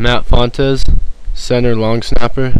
Matt Fontes, center long snapper.